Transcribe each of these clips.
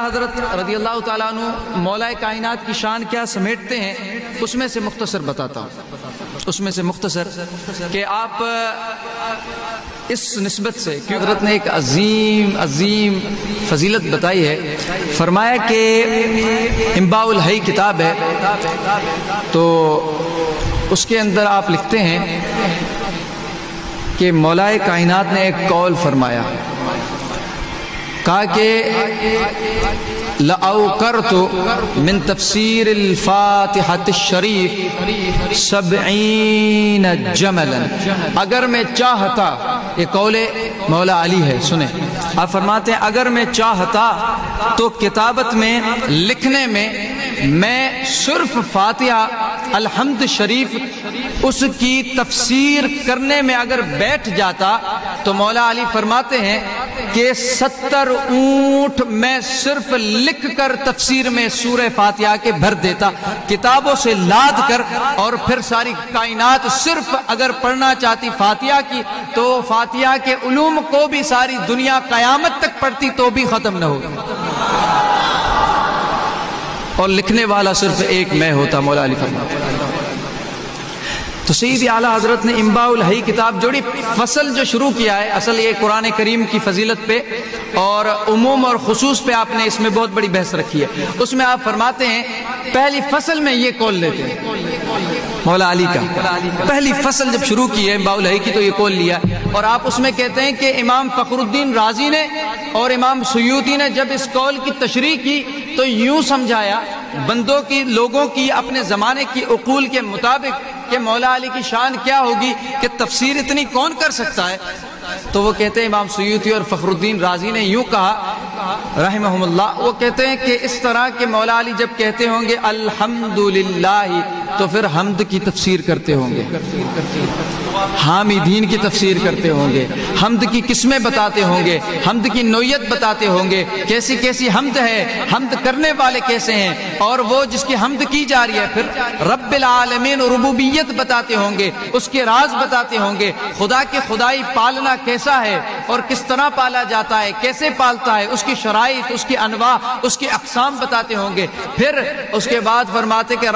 हज़रत रदी अल्लाह तु मौलाए कायनात की शान क्या समेटते हैं, उसमें से मुख्तसर बताता हूँ। उसमें से मुख्तसर कि आप इस नस्बत से हज़रत ने एक अजीम अजीम फजीलत बताई है। फरमाया कि इम्बाउल हई किताब है तो उसके अंदर आप लिखते हैं कि मौलाए कायनात ने एक कौल फरमाया। कहा कि लाओ कर तो मिन तफसीर शरीफ सब जमलन। अगर मैं चाहता, ये कौले मौला अली है, सुने। आप फरमाते अगर मैं चाहता तो किताबत में, लिखने में, मैं सिर्फ़ फातिहा, अलहमद शरीफ, उसकी तफसीर करने में अगर बैठ जाता तो मौला अली फरमाते हैं कि सत्तर ऊँट मैं सिर्फ़ लिख कर तफसीर में सूर फातिहा के भर देता, किताबों से लाद कर और फिर सारी कायनात सिर्फ़ अगर पढ़ना चाहती फातिहा की तो फातिहा के उलूम को भी सारी दुनिया कयामत तक पढ़ती तो भी खत्म न होगी और लिखने वाला सिर्फ़ एक मैं होता, मौला अली फरमा तो सईद आला हज़रत ने इम्बाउल हई किताब जोड़ी। फ़सल जो शुरू किया है, असल ये कुरान करीम की फजीलत पे और उमूम और खसूस पे आपने इसमें बहुत बड़ी बहस रखी है। उसमें आप फरमाते हैं, पहली फ़सल में ये कॉल लेते हैं। मौला अली का। पहली फ़सल जब शुरू की है बाउल हई की तो ये कॉल लिया। और आप उसमें कहते हैं कि इमाम फखरुद्दीन राज़ी ने और इमाम सयूदी ने जब इस कॉल की तशरी की तो यूँ समझाया, बंदों की, लोगों की, अपने ज़माने की अकूल के मुताबिक कि मौला अली की शान क्या होगी, कि तफसीर इतनी कौन कर सकता है? तो वो कहते हैं, इमाम सयूती और फखरुद्दीन राज़ी ने यूँ कहा रही वो कहते हैं कि इस तरह के मौला अली जब कहते होंगे, अल्हम्दुलिल्लाह तो फिर हमद की तफसीर करते होंगे। हामिदीन की तफसीर करते होंगे। हमद की किस्में बताते होंगे। हमद की नोयत बताते होंगे। कैसी कैसी हमद है? हमद करने वाले कैसे हैं? और वो जिसकी हमद की जा रही है, फिर रब्बिल आलमीन रुबूबियत बताते होंगे। उसके राज बताते होंगे। खुदा की खुदाई पालना कैसा है? और किस तरह पाला जाता है? कैसे पालता है? उसकी शराइ उसकी अनवा उसकी अकसाम बताते होंगे। फिर उसके बाद फरमाते कि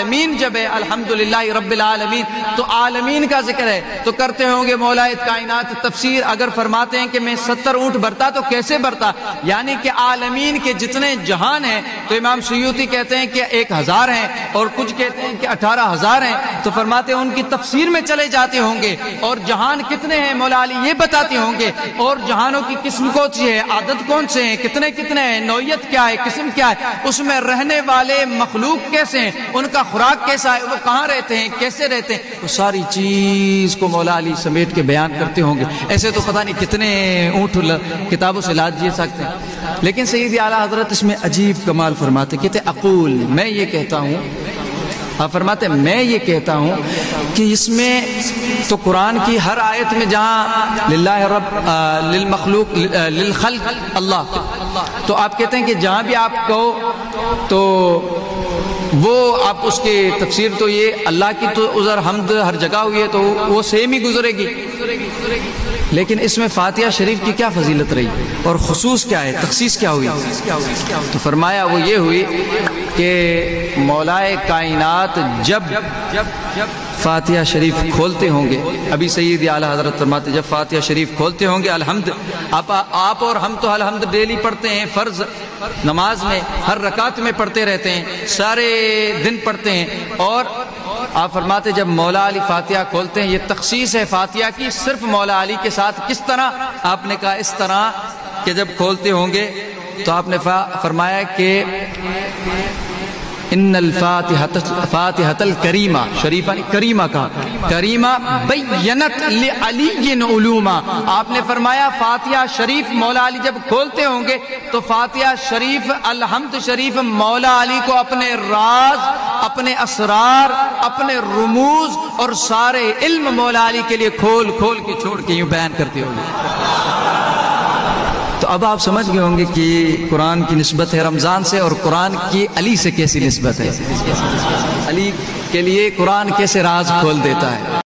आलमीन जब है, अल्हम्दुलिल्लाह रब्बिल आलमीन। तो आलमीन का ज़िक्र है। तो करते होंगे मौलाए कायनात तफसीर। अगर फरमाते हैं कि मैं सत्तर ऊँट भरता तो कैसे भरता? यानी कि आलमीन के जितने जहान हैं तो इमाम सयूती कहते हैं कि एक हज़ार हैं, और कुछ कहते हैं कि अठारह हज़ार हैं। तो फरमाते हैं उनकी तफसीर में चले जाते होंगे। और जहान कितने हैं, मौला अली ये बताते होंगे। और जहानों की किस्म कौन सी है, आदत कौन से हैं कितने कितने हैं, नौयत क्या है, किस्म क्या है, उसमें रहने वाले मखलूक कैसे हैं, उनका खुराक कैसा है, वो कहाँ रहते हैं, कैसे रहते हैं, वो सारी चीज़ को मौला अली समेट के बयान करते होंगे। ऐसे तो पता नहीं कितने ऊँट किताबों से लाद दिए सकते हैं। लेकिन सईद आला हज़रत इसमें अजीब कमाल फरमाते कहते, अकूल, मैं ये कहता हूँ, आप फरमाते मैं ये कहता हूँ कि इसमें तो कुरान की हर आयत में जहाँ रब मखलूक खल अल्लाह तो आप कहते हैं कि जहाँ भी आप कहो तो वो आप उसके तफसीर तो ये अल्लाह की तो उधर हमद हर जगह हुई है तो वो सेम ही गुजरेगी। लेकिन इसमें फातिहा शरीफ की क्या फजीलत रही? और खसूस क्या है? तखसीस क्या हुई? तो फरमाया, वो ये हुई कि मौलाए कायनात जब फातिहा शरीफ खोलते होंगे, अभी सईद आला हज़रत फरमाते, जब फातिहा शरीफ खोलते होंगे, अलहमद, आप आप और हम तो अलहमद डेली पढ़ते हैं, फ़र्ज़ नमाज़ में, हर रकात में पढ़ते रहते हैं, सारे दिन पढ़ते हैं। और आप फरमाते जब मौला अली फातिया खोलते हैं, ये तखसीस है फातिया की, सिर्फ़ मौला अली के साथ। किस तरह? आपने कहा, इस तरह कि जब खोलते होंगे तो आपने फरमाया कि इन फातिहतल करीमा, शरीफा करीमा का करीमा बैनत अलीमा आपने फरमाया, फातिहा शरीफ मौला अली जब खोलते होंगे तो फातिहा शरीफ, अलहमद शरीफ मौला अली को अपने राज, अपने असरार, अपने रमूज और सारे इल्म मौला अली के लिए खोल खोल के छोड़ के यूँ बयान करते होंगे। अब आप समझ गए होंगे कि कुरान की नस्बत है रमज़ान से और कुरान की अली से कैसी नस्बत है। अली के लिए कुरान कैसे राज खोल देता है।